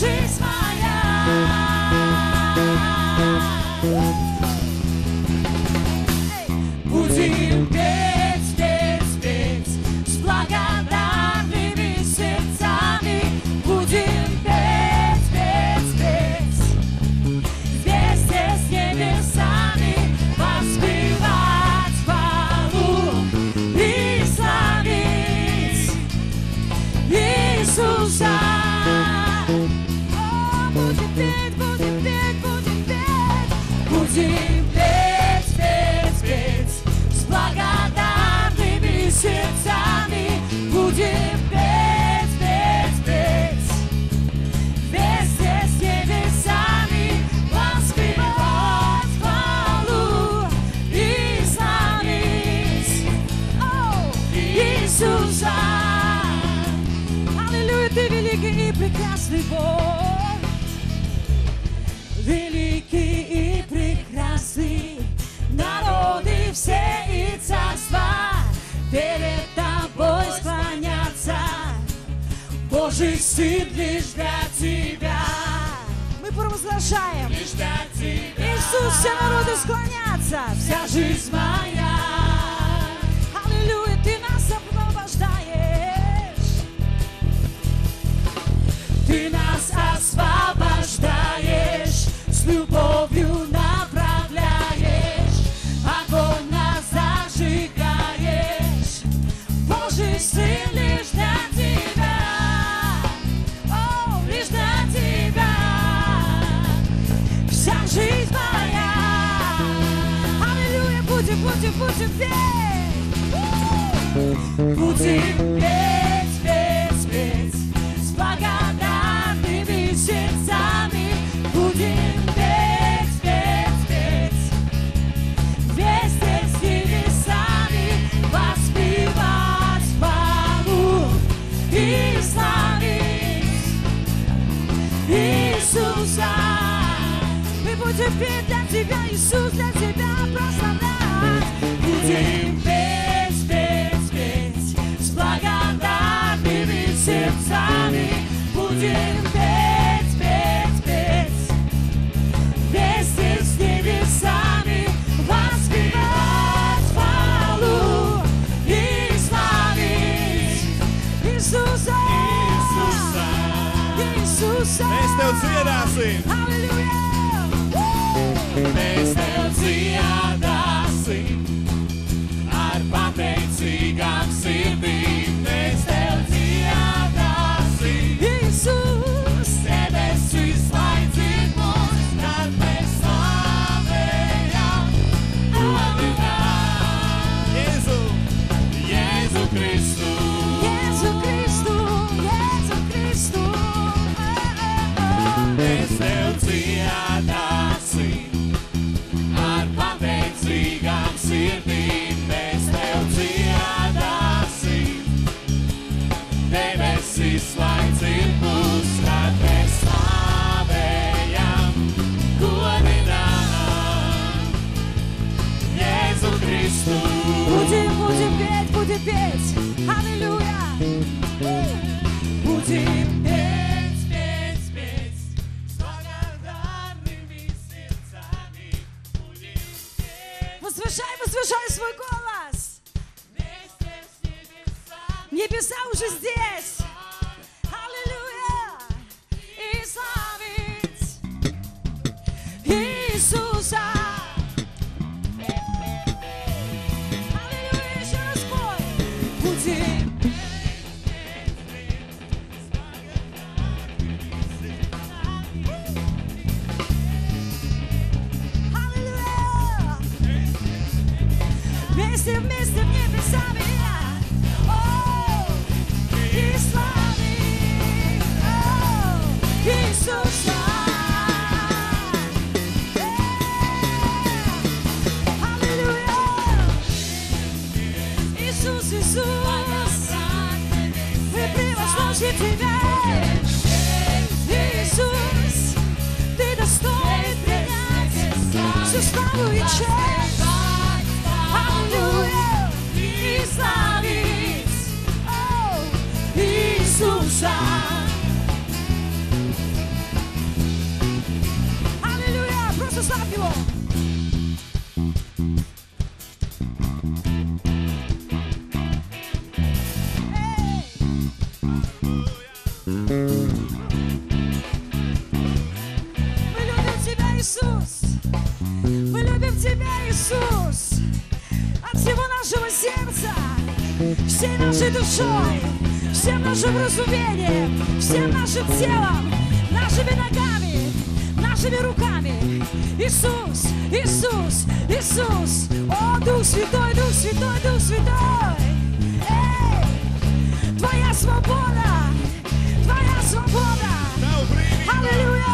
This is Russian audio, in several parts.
жизнь моя. Прекрасный Бог, великий и прекрасный, народы все и царства перед Тобой склонятся. Божий Сын лишь для Тебя. Мы провозглашаем. Лишь для Тебя. Иисус, все народы склонятся. Вся жизнь моя. Освобождаешь, с любовью направляешь, огонь зажигаешь. Божий Сын лишь для Тебя, о, лишь для Тебя, вся жизнь моя. Аллилуйя, будем, будем, будем петь. Будем Мы будем петь для Тебя, Иисус, для Тебя прославлять. Будем петь, петь, петь с благодарными сердцами. Будем петь, петь, петь вместе с небесами воспевать хвалу и славить Иисуса. Иисуса. Mēs tev dziedāsim! Аллилуйя! Mēs see I Возвышай, возвышай свой голос. Небеса уже здесь. Аллилуйя. И славить Иисуса. Sabe? от всего нашего сердца, всей нашей душой, всем нашим разумением, всем нашим телом, нашими ногами, нашими руками. Иисус, Иисус, Иисус, о Дух Святой, Дух Святой, Дух Святой, эй, Твоя свобода, Твоя свобода, Аллилуйя!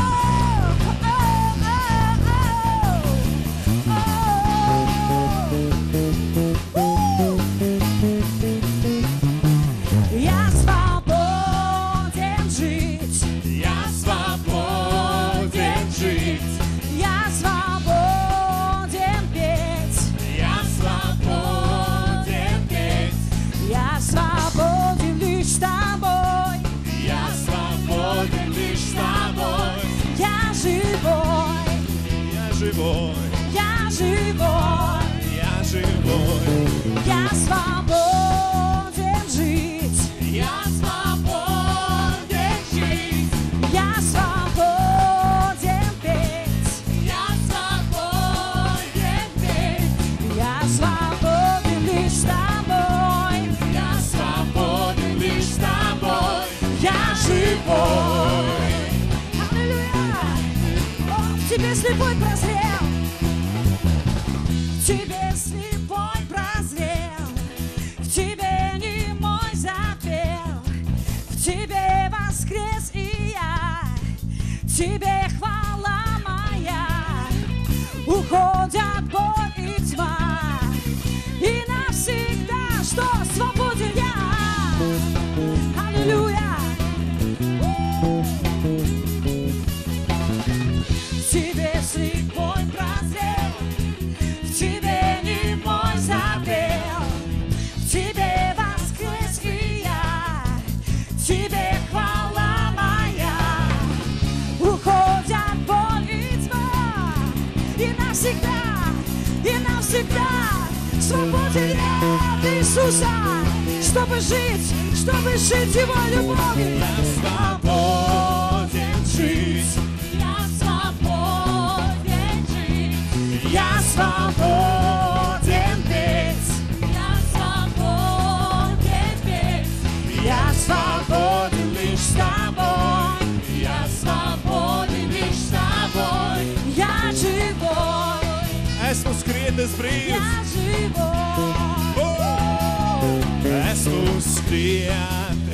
Иисуса, чтобы жить, чтобы жить Его любовью. Я свободен жить. Я свободен жить. Я свободен петь. Я свободен петь. Я свободен лишь с тобой. Я свободен лишь с тобой. Я живой. Es uz skrietes stay.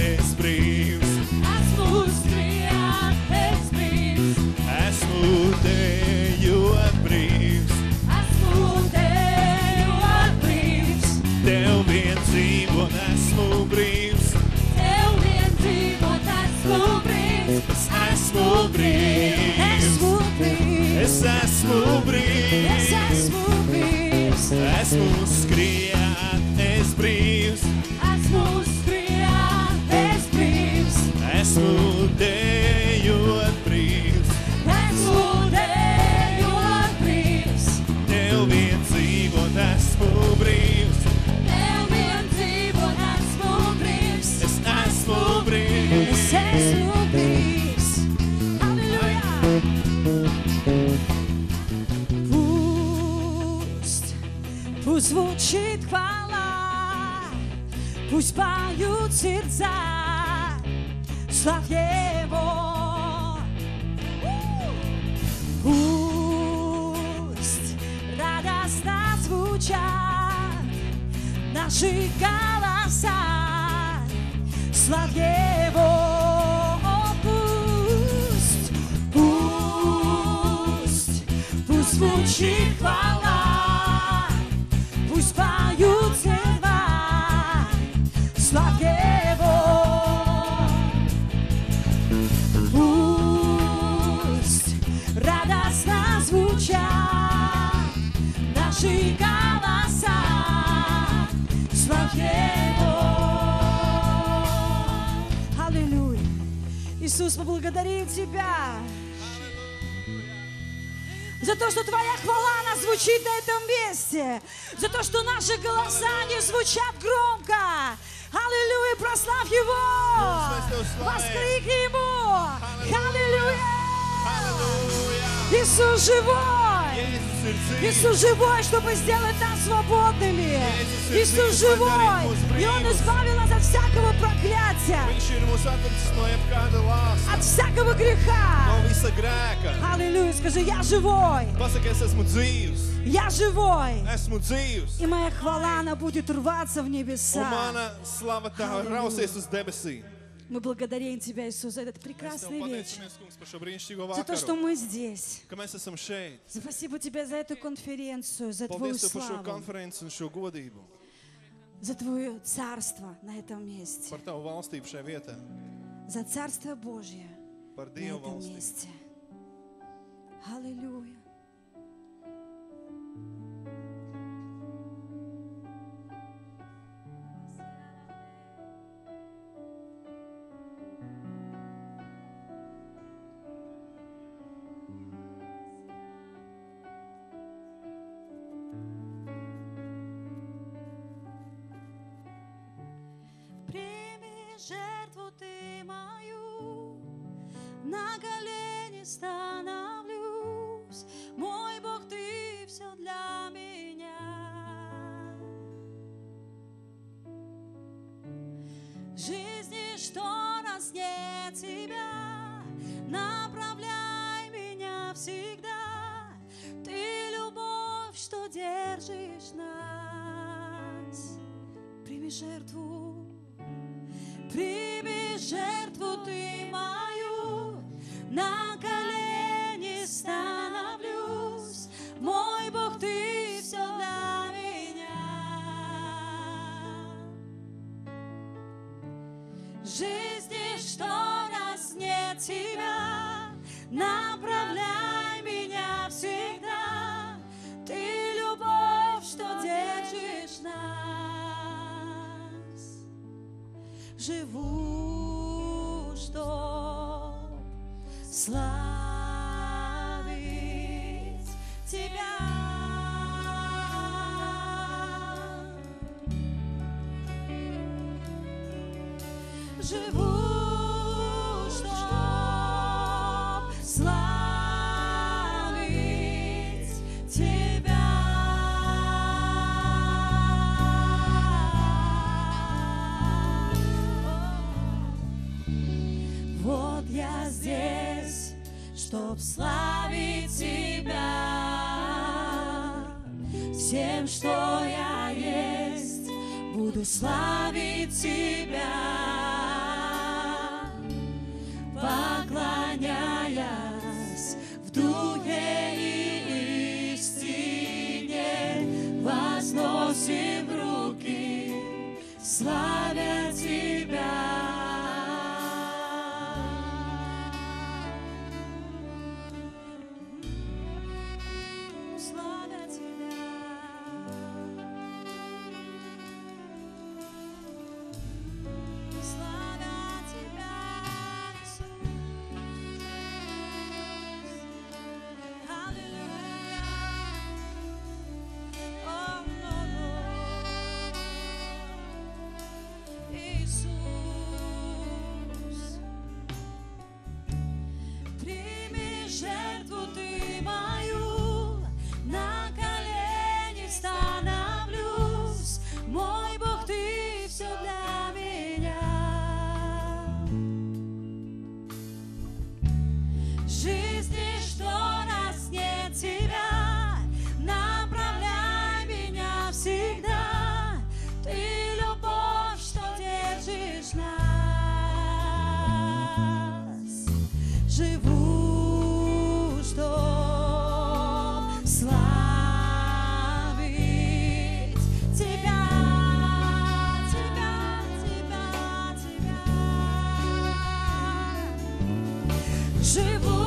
споют сердца слав Его. Пусть радостно звучат наши голоса, слав Его. Пусть, пусть, пусть звучит хвала. Иисус, мы благодарим Тебя за то, что Твоя хвала, она звучит на этом месте, за то, что наши голоса не звучат громко. Аллилуйя, прославь Его! Воскликни Ему! Аллилуйя! Иисус живой! Иисус живой, чтобы сделать нам свободными. Иисус живой, и Он избавил нас от всякого проклятия, от всякого греха. Аллилуйя, скажи, я живой, я живой. И моя хвала, она будет rvаться в небеса. Мы благодарим Тебя, Иисус, за этот прекрасный вечер, за то, что мы здесь. Спасибо Тебе за эту конференцию, за Твою славу, за Твое царство на этом месте, за Царство Божье на этом месте. Аллилуйя. Что раз нет тебя, направляй меня всегда. Ты любовь, что держишь нас. Прими жертву. Живу, чтоб славить Тебя. Живу, Всем, что я есть, буду славить Тебя. Поклоняясь в духе и истине, возносим руки, славя Живу, чтоб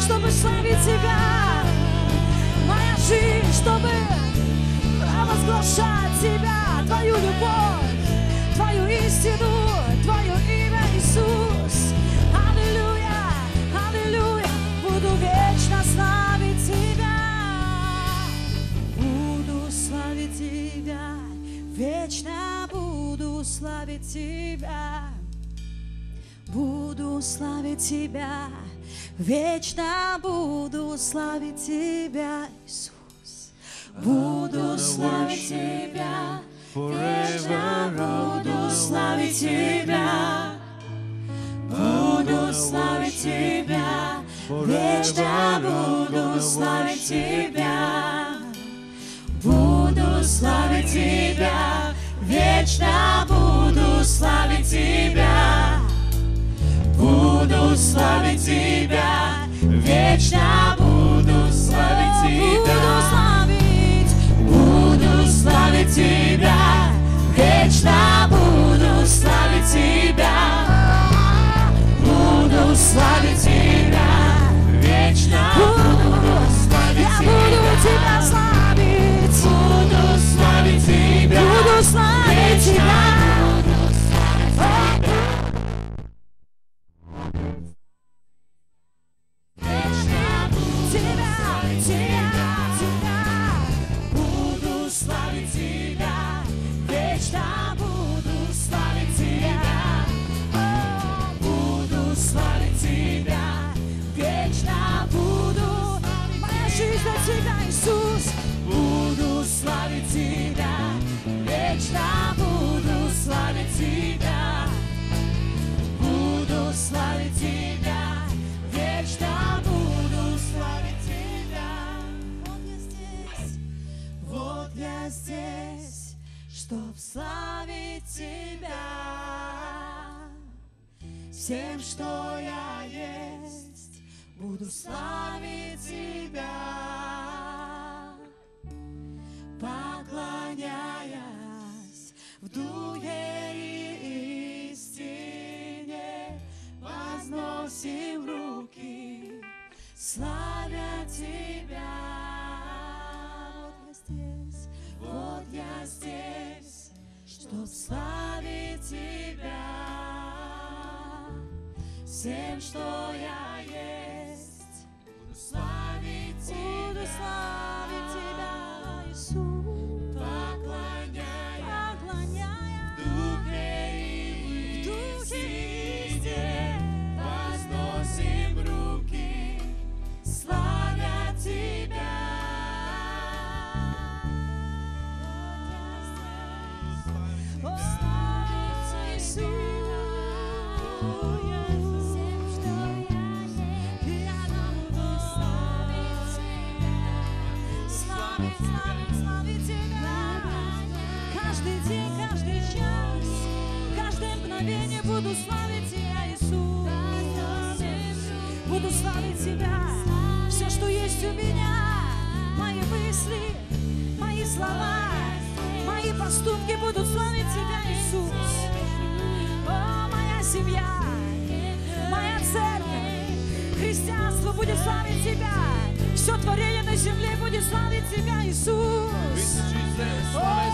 чтобы славить Тебя, моя жизнь, чтобы провозглашать Тебя, Твою любовь, Твою истину, Твое имя, Иисус. Аллилуйя, аллилуйя, буду вечно славить Тебя, буду славить Тебя, вечно буду славить Тебя. Буду славить Тебя, вечно буду славить Тебя, Иисус. Буду славить Тебя, вечно буду славить Тебя. Буду славить Тебя, вечно буду славить Тебя. Буду славить Тебя, вечно буду славить Тебя. Славить Тебя, вечно буду славить Тебя. Буду славить Тебя, вечно буду славить Тебя. Буду славить Тебя, вечно буду славить Тебя. Я буду Тебя славить. Буду славить Тебя. Буду славить что я есть, буду славить Тебя. Поклоняясь в духе и истине, возносим руки, славя Тебя. Вот я здесь, вот я здесь, чтоб славить Тебя. Всем, что я есть, буду славить Тебя. Буду славить буду славить Тебя, Иисус. Буду славить Тебя. Все, что есть у меня, мои мысли, мои слова, мои поступки будут славить Тебя, Иисус. О, моя семья, моя церковь, христианство будет славить Тебя. Все творение на земле будет славить Тебя, Иисус. О,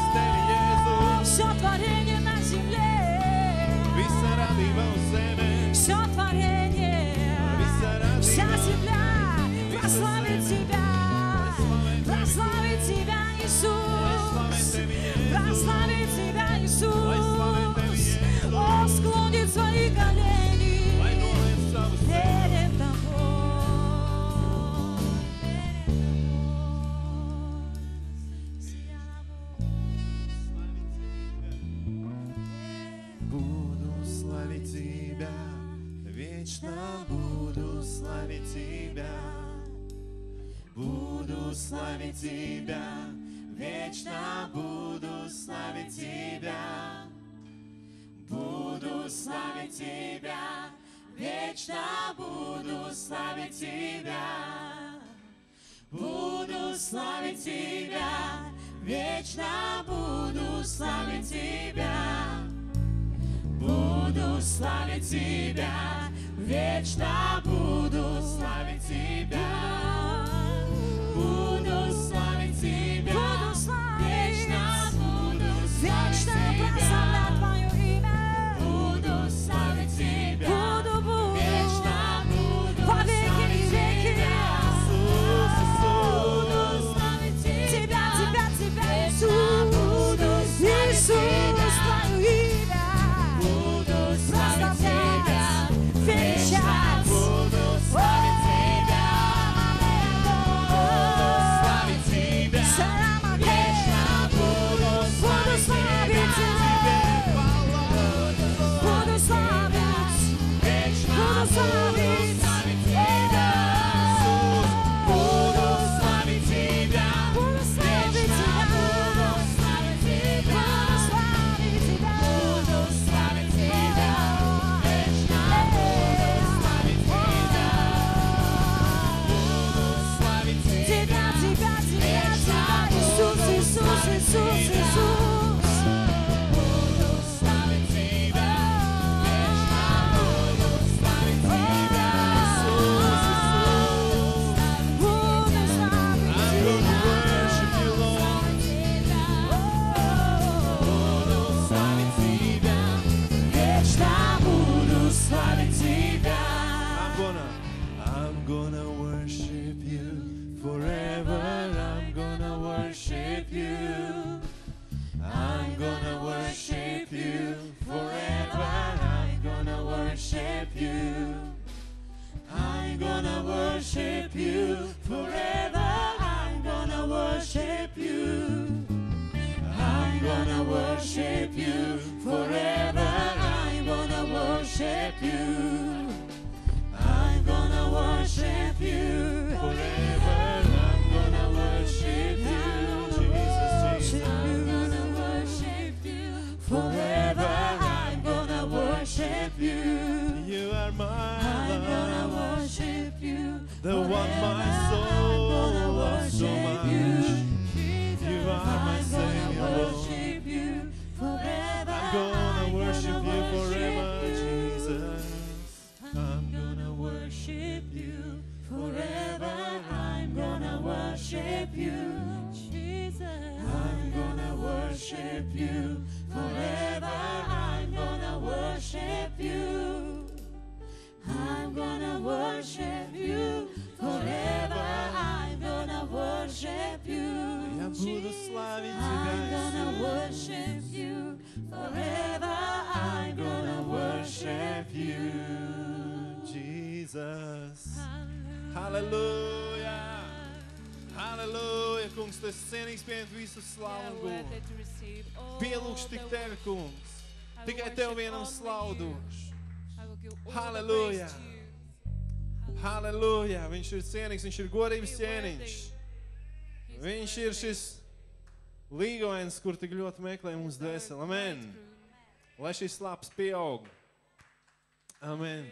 буду славить Тебя, вечно буду славить Тебя, буду славить Тебя, вечно буду славить Тебя. Буду славить Тебя, вечно буду славить Тебя. Worship you. I'm gonna worship you forever. I'm gonna worship you, Jesus, Jesus. I'm gonna worship you forever. I'm gonna worship you. You are my I'm gonna worship you. the one my soul loves so much. You, Jesus. I'm gonna worship you forever. I'm gonna worship you. Tu esi cienīgs pieņemt visu slavu un godu. Pielūgšu tik tevi, kungs. Tikai tev vienam slavu došu. Halleluja! Halleluja! Viņš ir cienīgs, viņš ir godības ķēniņš. Viņš ir šis līgojens, kur tik ļoti meklē mums dvēseli. Amen! Lai šis labs pieaug. Amen!